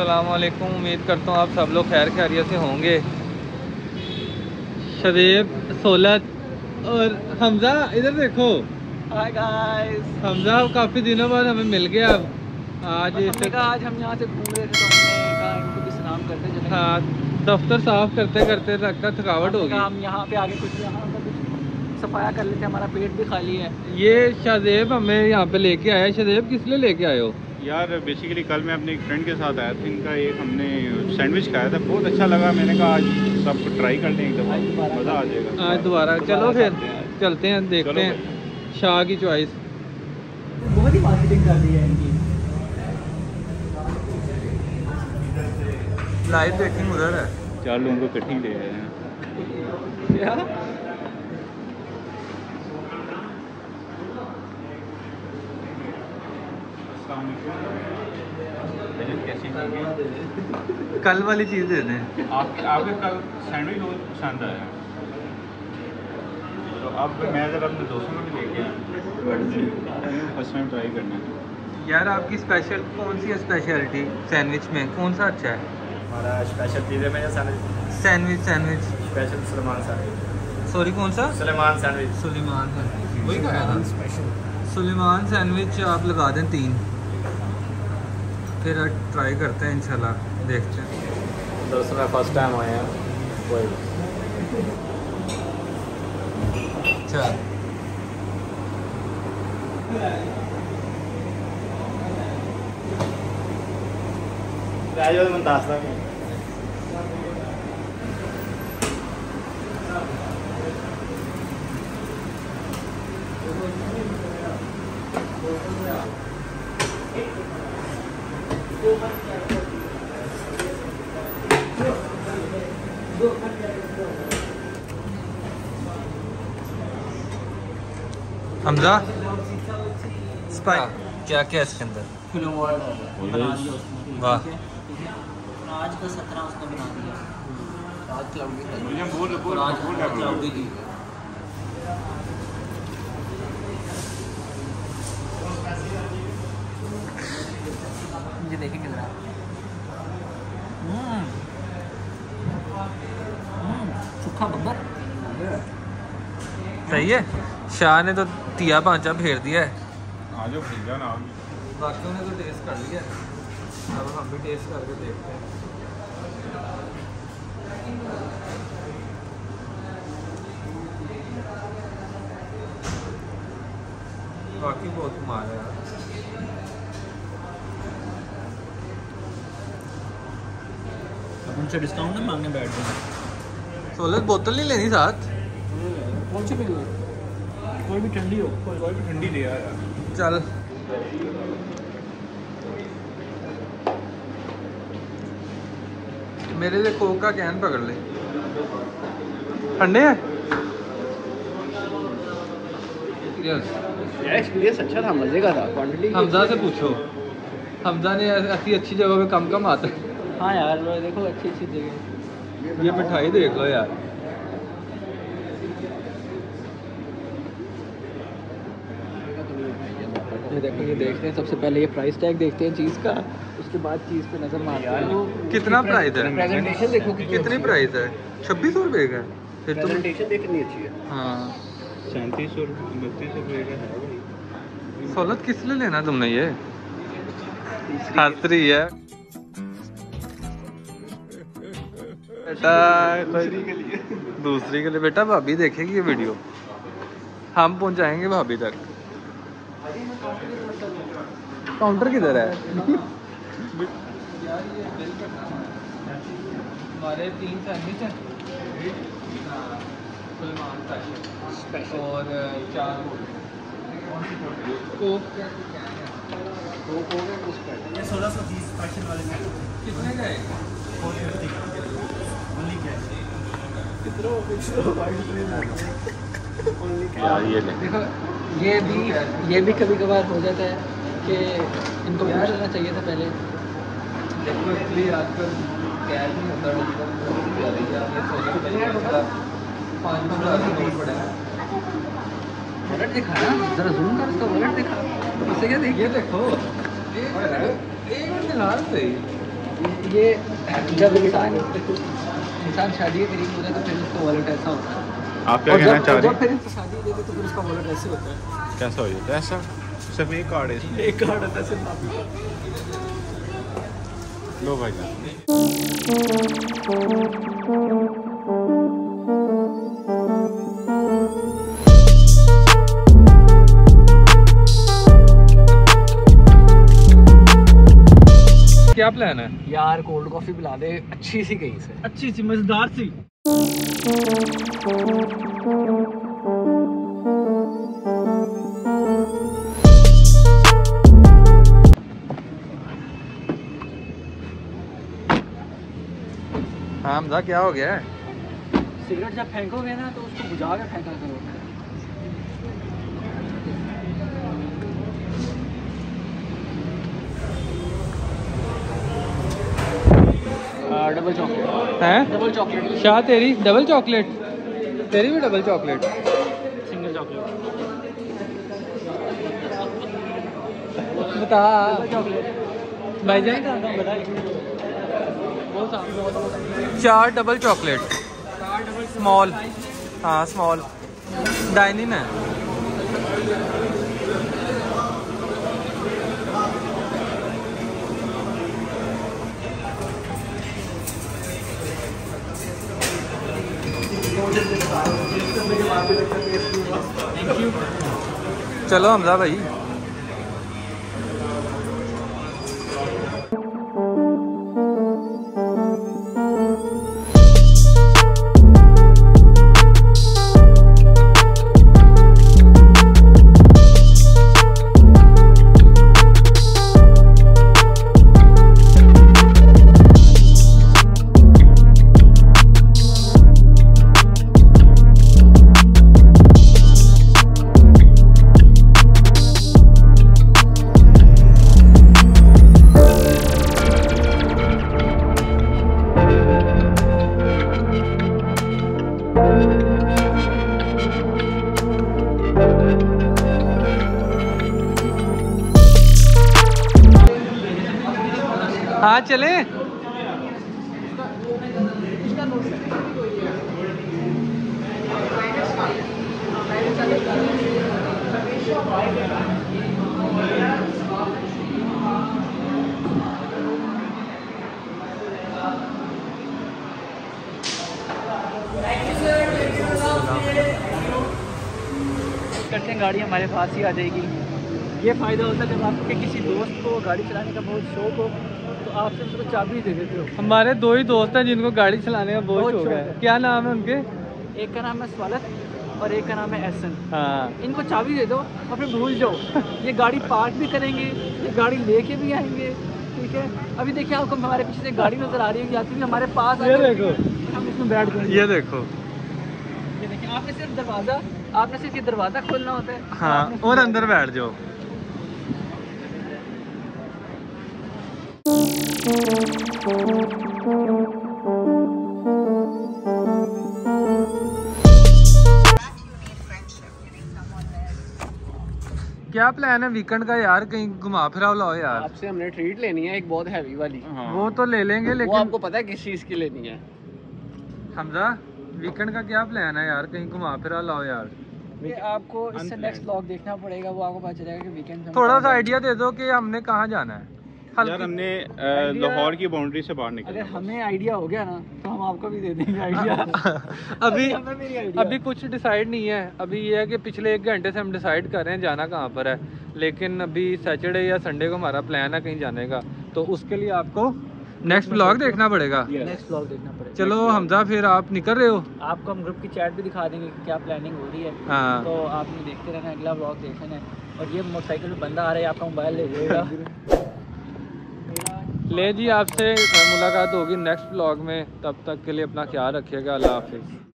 असलकुम उम्मीद करता हूँ आप सब लोग खैर खैरियत से होंगे। शदेब सोलत और हमजा इधर देखो। हाय गाइस हमजा काफ़ी दिनों बाद हमें मिल गया। अब आज आज हम यहाँ से घूम रहे थे तो हमने कहा सलाम करते चले। हाँ दफ्तर साफ़ करते करते लगता थकावट हमने होगी। हम यहाँ पे आगे कुछ यहाँ सफाया कर लेते हैं हमारा पेट भी खाली है। ये शादेब हमें यहाँ पे लेके आया है। किस लिए लेके आए हो? यार बेसिकली कल मैं अपने एक फ्रेंड के साथ आया था इनका एक हमने सैंडविच खाया था बहुत अच्छा लगा मैंने कहा आज सबको ट्राई कर लें एक दफ़ा मज़ा आ जाएगा। आज दोबारा चलो फिर चलते हैं देखते हैं शाह की चॉइस बहुत ही मार्केटिंग कर दी है इनकी। लाइव देखेंगे उधर है। चार लोगों को इकट्ठी ले आए हैं। क्या? कैसी कल वाली चीज़ दे दें। आप आपके कल सैंडविच बहुत पसंद आया। तो अब मैं ज़रा अपने दोस्तों को भी लेके आया। फ़र्स्ट टाइम ट्राई करना है। यार आपकी स्पेशल कौन सी है स्पेशलिटी सैंडविच में। कौन सा अच्छा है? हमारा स्पेशल चीज़ है मेरे sandwich sandwich sandwich special Salman sandwich sorry कौन सा? सलमान सैंडविच सुलेमान सैंडविच वही था। स्पेशल सुलेमान सैंडविच आप लगा दें तीन। फिर ट्राई करते हैं इंशाल्लाह देखते हैं। दोस्तों में फ़र्स्ट टाइम आए हैं कोई अच्छा। राजू मैं हमजा? स्पाई क्या क्या है। इसके अंदर वाह। है, है। आज का सत्रह उसने बना दिया। आज क्लाउडी था। मुझे बोल बोल आज बोल क्लाउडी देखेंगे जरा हम्म। हम्म, सूखा बब्बर सही है। शाह ने तो तिया पांचा फेर दिया है आ जाओ भैया ना बाकियों ने तो टेस्ट कर लिया अब हम भी टेस्ट करके देखते हैं बाकी बहुत कमाल है उनसे डिस्काउंट ना मांगने बैठ गए सोलत बोतल नहीं लेनी साथ कौन सी पी कोई भी ठंडी हो। कोई भी ठंडी ले आया चल। मेरे लिए कोक का कैन पकड़ ले। ठंडे हैं? यस यार एक्सपीरियंस अच्छा था मज़े का था। क्वांटिटी हमजा से पूछो। हमजा ने ऐसी अच्छी जगह पे कम कम आता। है हाँ यार देखो अच्छी अच्छी जगह। ये मिठाई देख लो यार। ये देखो ये देखते हैं। सबसे पहले ये प्राइस टैग देखते हैं चीज़ का उसके बाद चीज़ पे नज़र मारते हैं। कितना प्राइस है? प्रेजेंटेशन देखो कितनी प्राइस है। छब्बीस सौ रुपये का फिर तो प्रेजेंटेशन देखनी अच्छी है। हाँ। सैंतीस सौ बत्तीस सौ रुपये का है भाई। किस लिए लेना तुमने ये? रही है। बेटा दूसरी के लिए। दूसरी के लिए। बेटा भाभी देखेगी ये वीडियो हम पहुंचाएँगे भाभी तक। काउंटर किधर है? हमारे तीन सैंडविच हैं। और चार कोक ये सोलह सौ तीस स्पेशल वाले में कितने का है? Only cash. यार ये देखो ये भी ये भी कभी कभार हो जाता है कि इनको पूछ लेना चाहिए था पहले। देखो आजकल कैश नहीं होता पाँच पाँच हज़ार का नोट पड़ा। है वॉलेट दिखा ना जरा जूम कर उसका वॉलेट दिखा। उसे क्या देखिए? देखो। एक मिनट दिखा सही ये जब इंसान इंसान शादी के करीब होता है तो फिर उसका वॉलेट ऐसा होता है। आप क्या कहना चाह रहे जब हैं? उसका वॉलेट ऐसे होता है। कैसा हो जाता है? ऐसा सिर्फ़ एक कार्ड है एक कार्ड होता है सिर्फ़ लो भाई जान। क्या प्लान है? यार कोल्ड कॉफ़ी पिला दे। अच्छी सी कहीं से। अच्छी सी मज़ेदार सी। हमजा क्या हो गया? है सिगरेट जब फेंकोगे ना तो उसको बुझा के फेंका करो। डबल चॉकलेट हैं? डबल चॉकलेट शाह तेरी? डबल चॉकलेट तेरी भी डबल चॉकलेट सिंगल चॉकलेट बता। चॉकलेट भाईजान चार डबल चॉकलेट स्मॉल हाँ स्मॉल डाइनिंग है. चलो हमजा भाई। करते हैं गाड़ी हमारे पास ही आ जाएगी। ये फ़ायदा होता है जब आपके किसी दोस्त को गाड़ी चलाने का बहुत शौक हो तो आपसे उसको चाबी दे देते हो। हमारे दो ही दोस्त हैं जिनको गाड़ी चलाने का बहुत शौक है। क्या नाम है उनके? एक का नाम है स्वालत और एक का नाम है एहसन। हाँ। इनको चाबी दे दो और फिर भूल जाओ। ये गाड़ी पार्क भी करेंगे ये गाड़ी लेके भी आएँगे ठीक है? अभी देखिए आपको हमारे पीछे से गाड़ी नज़र आ रही है भी हमारे पास ये देखो। हम इसमें बैठ जाएँगे। ये देखो। ये देखिए आपने सिर्फ़ दरवाज़ा आपने सिर्फ़ ये दरवाज़ा खोलना होता है। हाँ और अंदर बैठ जाओ। क्या प्लान है? वीकेंड का यार कहीं घुमा फिरा लाओ यार। आपसे हमने ट्रीट लेनी है एक बहुत हैवी वाली। हाँ। वो तो ले लेंगे लेकिन वो आपको पता है किस चीज़ की लेनी है? हमजा वीकेंड का क्या प्लान है यार? कहीं घुमा फिरा लाओ यार। आपको इससे नेक्स्ट ब्लॉग देखना पड़ेगा वो आपको पता चलेगा कि वीकेंड थोड़ा सा आइडिया दे दो कि हमने कहाँ जाना है। यार हमने लाहौर की बाउंड्री से बाहर निकल अगर हमें आइडिया हो गया ना तो हम आपको भी दे देंगे आइडिया अभी अभी कुछ डिसाइड नहीं है। अभी ये है कि पिछले एक घंटे से हम डिसाइड कर रहे हैं जाना कहाँ पर है। लेकिन अभी सैटरडे या संडे को हमारा प्लान है कहीं जाने का। तो उसके लिए आपको नेक्स्ट ब्लॉग देखना पड़ेगा। नेक्स्ट ब्लॉग देखना पड़ेगा। चलो हमजा फिर आप निकल रहे हो? आपको हम ग्रुप की चैट भी दिखा देंगे क्या प्लानिंग हो रही है। हाँ। तो आपने देखते रहना अगला ब्लॉग देखना है। और ये मोटरसाइकिल बंदा आ रहा है आपका मोबाइल ले लेगा। ले जी, आपसे मुलाकात होगी नेक्स्ट ब्लॉग में। तब तक के लिए अपना ख्याल रखिएगा, अल्लाह हाफिज़।